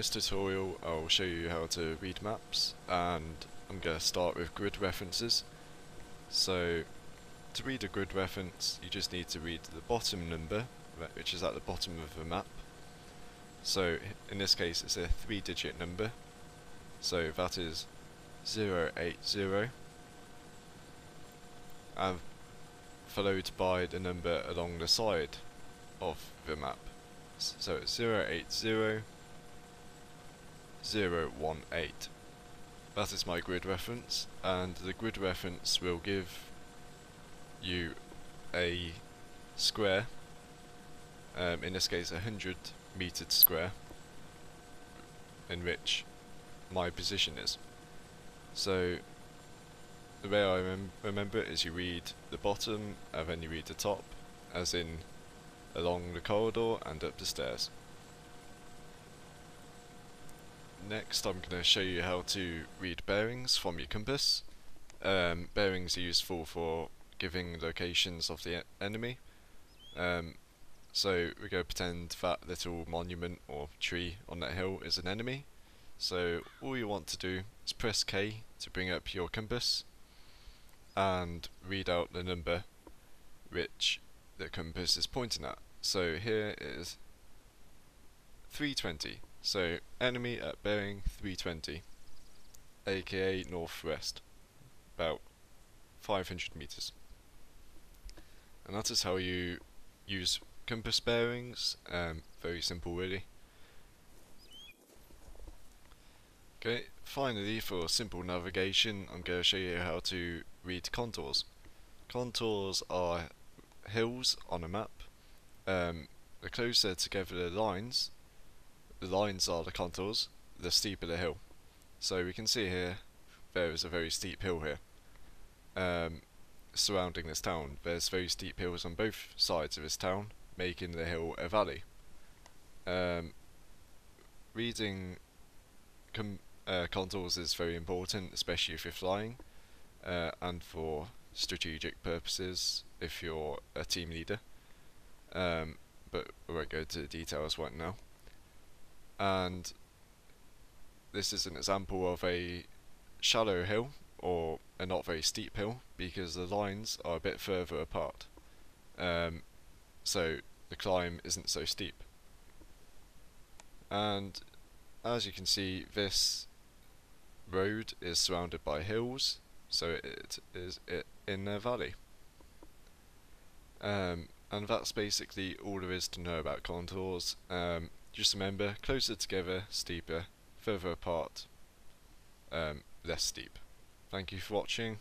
This tutorial I'll show you how to read maps and I'm going to start with grid references. So to read a grid reference you just need to read the bottom number which is at the bottom of the map. So in this case it's a three digit number so that is 080 and followed by the number along the side of the map. So it's 080 018. That is my grid reference, and the grid reference will give you a square, um, in this case a 100 metered square, in which my position is. So the way I rem remember it is you read the bottom and then you read the top, as in along the corridor and up the stairs. Next I'm going to show you how to read bearings from your compass. Um, bearings are useful for giving locations of the enemy. Um, so we're going to pretend that little monument or tree on that hill is an enemy. So all you want to do is press K to bring up your compass and read out the number which the compass is pointing at. So here is 320. So enemy at bearing 320, aka northwest, about 500 meters. And that is how you use compass bearings. Um, very simple, really. Okay, finally for simple navigation, I'm going to show you how to read contours. Contours are hills on a map. Um, the closer together the lines, lines are the contours, the steeper the hill. So we can see here, there is a very steep hill here. Um, surrounding this town, there's very steep hills on both sides of this town, making the hill a valley. Um, reading uh, contours is very important, especially if you're flying, uh, and for strategic purposes if you're a team leader. Um, but we won't go into the details right now and this is an example of a shallow hill or a not very steep hill because the lines are a bit further apart. Um, so the climb isn't so steep. And as you can see this road is surrounded by hills so it is it in a valley. Um, and that's basically all there is to know about contours. Um, just remember, closer together, steeper, further apart, um, less steep. Thank you for watching.